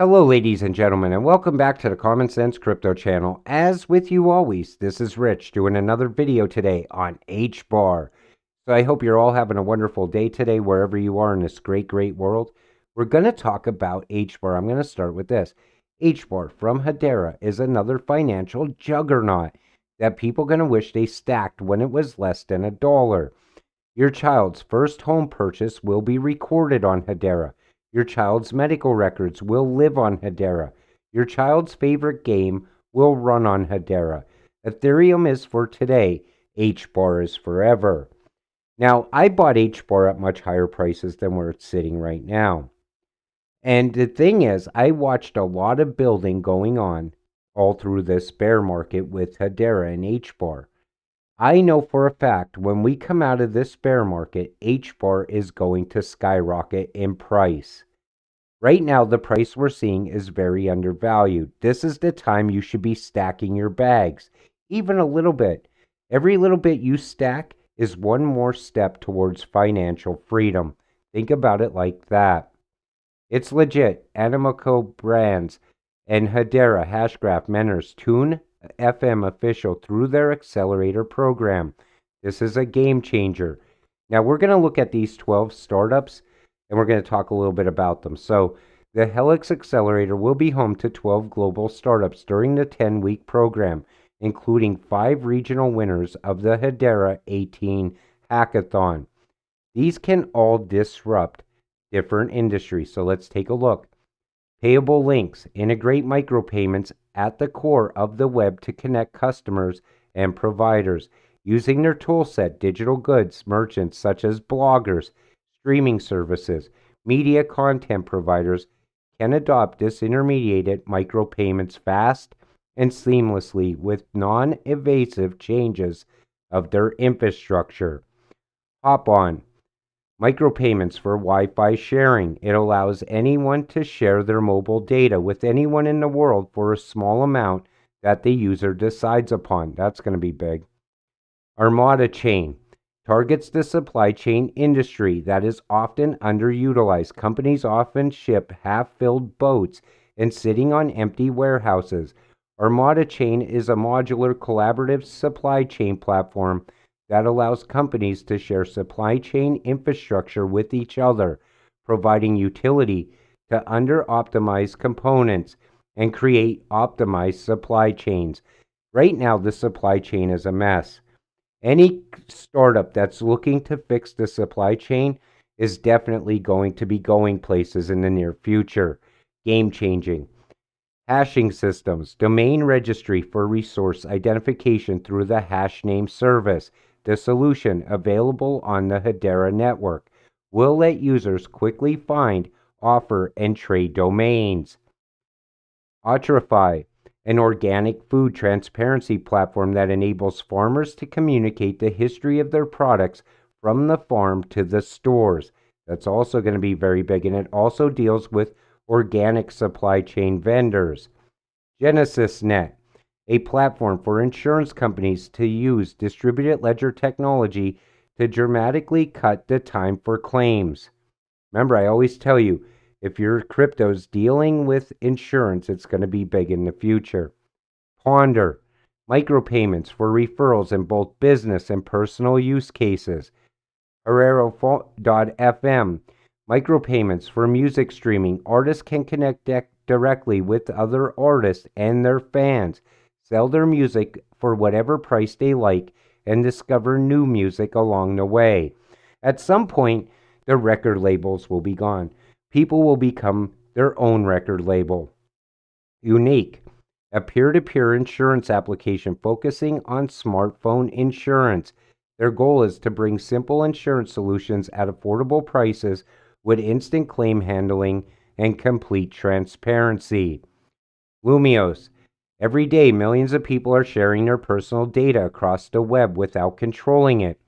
Hello, ladies and gentlemen, and welcome back to the Common Sense Crypto channel. As with you always, this is Rich doing another video today on H bar. So I hope you're all having a wonderful day today, wherever you are in this great, great world. We're going to talk about H bar. I'm going to start with this. H bar from Hedera is another financial juggernaut that people are going to wish they stacked when it was less than a dollar. Your child's first home purchase will be recorded on Hedera. Your child's medical records will live on Hedera. Your child's favorite game will run on Hedera. Ethereum is for today, HBAR is forever. Now, I bought HBAR at much higher prices than where it's sitting right now. And the thing is, I watched a lot of building going on all through this bear market with Hedera and HBAR. I know for a fact when we come out of this bear market, H bar is going to skyrocket in price. Right now, the price we're seeing is very undervalued. This is the time you should be stacking your bags, even a little bit. Every little bit you stack is one more step towards financial freedom. Think about it like that. It's legit. Animoca Brands and Hedera, Hashgraph, Menners, Tune, FM official through their accelerator program. This is a game changer. Now, we're going to look at these 12 startups and we're going to talk a little bit about them. So, the Helix Accelerator will be home to 12 global startups during the 10 week program, including five regional winners of the Hedera 18 hackathon. These can all disrupt different industries. So, let's take a look. Payable links integrate micropayments at the core of the web to connect customers and providers. Using their toolset, digital goods merchants such as bloggers, streaming services, media content providers can adopt disintermediated micropayments fast and seamlessly with non invasive changes of their infrastructure. Hop on Micropayments for Wi Fi sharing. It allows anyone to share their mobile data with anyone in the world for a small amount that the user decides upon. That's going to be big. Armada Chain targets the supply chain industry that is often underutilized. Companies often ship half filled boats and sitting on empty warehouses. Armada Chain is a modular collaborative supply chain platform that allows companies to share supply chain infrastructure with each other, providing utility to under optimized components and create optimized supply chains. Right now, the supply chain is a mess. Any startup that's looking to fix the supply chain is definitely going to be going places in the near future. Game changing. Hashing systems, domain registry for resource identification through the hash name service the solution available on the Hedera network will let users quickly find, offer, and trade domains. Autrify, an organic food transparency platform that enables farmers to communicate the history of their products from the farm to the stores. That's also going to be very big, and it also deals with organic supply chain vendors. GenesisNet, a platform for insurance companies to use distributed ledger technology to dramatically cut the time for claims. Remember, I always tell you if your crypto's dealing with insurance, it's going to be big in the future. Ponder micropayments for referrals in both business and personal use cases. Herero.fm micropayments for music streaming. Artists can connect directly with other artists and their fans sell their music for whatever price they like, and discover new music along the way. At some point, the record labels will be gone. People will become their own record label. Unique, a peer to peer insurance application focusing on smartphone insurance. Their goal is to bring simple insurance solutions at affordable prices with instant claim handling and complete transparency. Lumios, Every day, millions of people are sharing their personal data across the web without controlling it.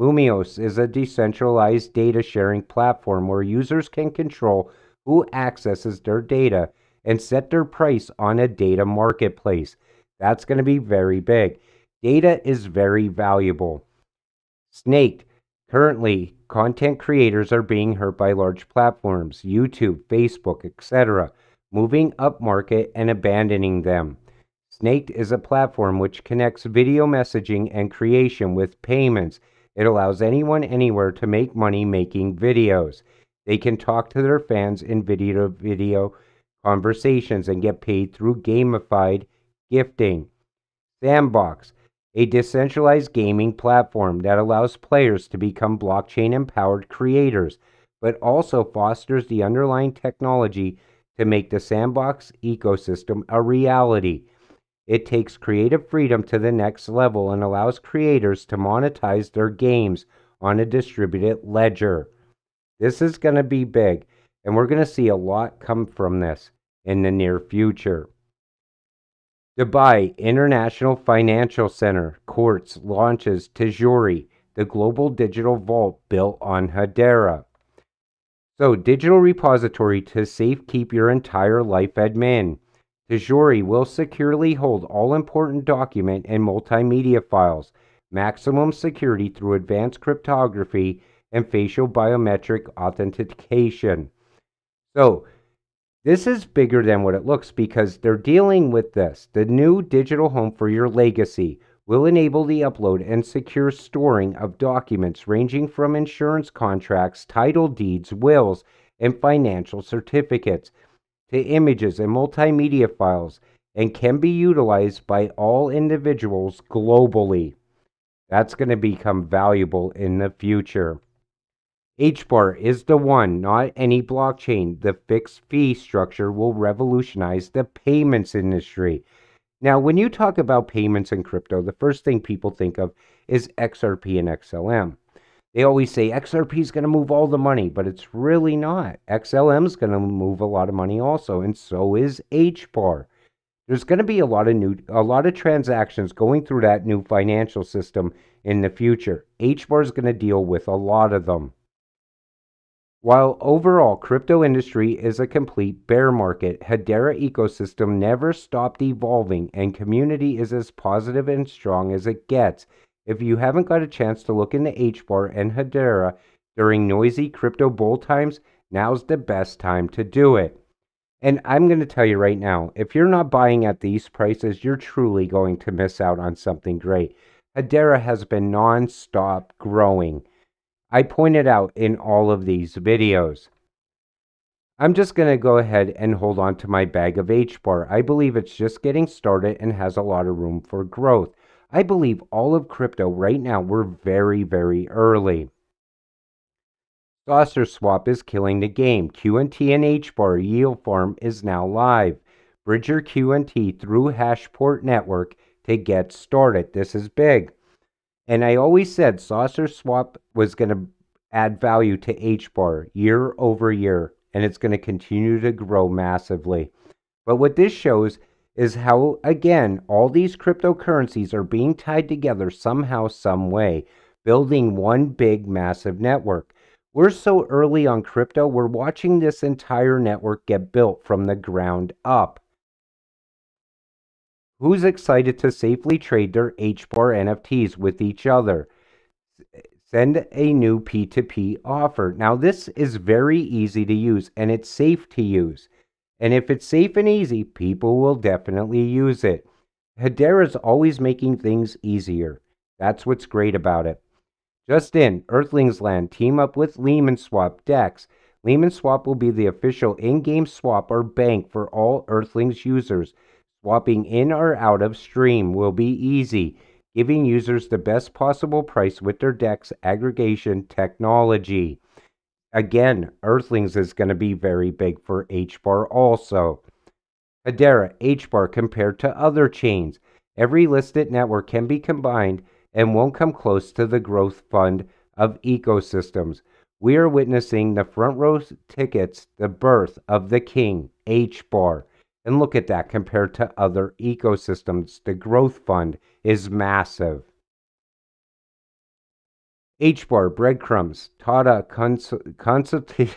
Lumios is a decentralized data sharing platform where users can control who accesses their data and set their price on a data marketplace. That's going to be very big. Data is very valuable. Snaked. Currently, content creators are being hurt by large platforms, YouTube, Facebook, etc moving upmarket and abandoning them. Snaked is a platform which connects video messaging and creation with payments. It allows anyone anywhere to make money making videos. They can talk to their fans in video video conversations and get paid through gamified gifting. Sandbox, a decentralized gaming platform that allows players to become blockchain empowered creators, but also fosters the underlying technology to make the sandbox ecosystem a reality. It takes creative freedom to the next level and allows creators to monetize their games on a distributed ledger. This is going to be big, and we're going to see a lot come from this in the near future. Dubai International Financial Center Courts launches Tejouri, the global digital vault built on Hedera. So, digital repository to safekeep your entire life admin. Tejouri will securely hold all important document and multimedia files, maximum security through advanced cryptography and facial biometric authentication. So, this is bigger than what it looks because they're dealing with this. The new digital home for your legacy will enable the upload and secure storing of documents ranging from insurance contracts, title deeds, wills, and financial certificates to images and multimedia files and can be utilized by all individuals globally. That's going to become valuable in the future. HBAR is the one, not any blockchain. The fixed fee structure will revolutionize the payments industry. Now, when you talk about payments in crypto, the first thing people think of is XRP and XLM. They always say XRP is going to move all the money, but it's really not. XLM is going to move a lot of money also, and so is HBAR. There's going to be a lot of new, a lot of transactions going through that new financial system in the future. HBAR is going to deal with a lot of them. While overall crypto industry is a complete bear market, Hedera ecosystem never stopped evolving and community is as positive and strong as it gets. If you haven't got a chance to look into HBAR and Hedera during noisy crypto bull times, now's the best time to do it. And I'm going to tell you right now, if you're not buying at these prices, you're truly going to miss out on something great. Hedera has been non-stop growing. I pointed out in all of these videos. I'm just going to go ahead and hold on to my bag of HBAR. I believe it's just getting started and has a lot of room for growth. I believe all of crypto right now, we're very, very early. Saucer Swap is killing the game. QNT and HBAR Yield Farm is now live. Bridge your QNT through Hashport Network to get started. This is big. And I always said Saucer Swap was going to add value to HBAR year over year, and it's going to continue to grow massively. But what this shows is how, again, all these cryptocurrencies are being tied together somehow, some way, building one big, massive network. We're so early on crypto, we're watching this entire network get built from the ground up. Who's excited to safely trade their HBAR NFTs with each other? Send a new P2P offer. Now, this is very easy to use and it's safe to use. And if it's safe and easy, people will definitely use it. Hedera's always making things easier. That's what's great about it. Just in, Earthlings Land team up with Lehman Swap DEX. Lehman Swap will be the official in game swap or bank for all Earthlings users. Swapping in or out of stream will be easy, giving users the best possible price with their DEX aggregation technology. Again, Earthlings is going to be very big for HBAR also. Hedera, HBAR compared to other chains. Every listed network can be combined and won't come close to the growth fund of ecosystems. We are witnessing the front row tickets, the birth of the king, HBAR. And look at that compared to other ecosystems. The growth fund is massive. HBAR Breadcrumbs Tata Cons- Consultancy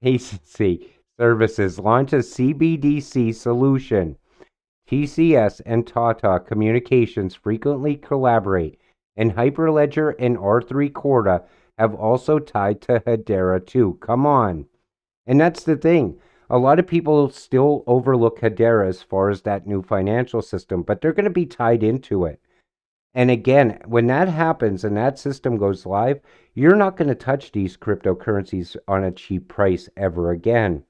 Services launches CBDC solution. TCS and Tata Communications frequently collaborate, and Hyperledger and R3 Corda have also tied to Hedera too. Come on. And that's the thing. A lot of people still overlook Hedera as far as that new financial system, but they're going to be tied into it. And again, when that happens and that system goes live, you're not going to touch these cryptocurrencies on a cheap price ever again.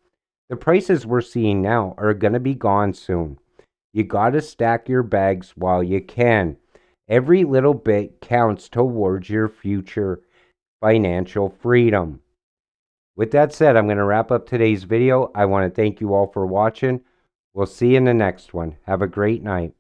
The prices we're seeing now are going to be gone soon. You got to stack your bags while you can. Every little bit counts towards your future financial freedom. With that said, I'm going to wrap up today's video. I want to thank you all for watching. We'll see you in the next one. Have a great night.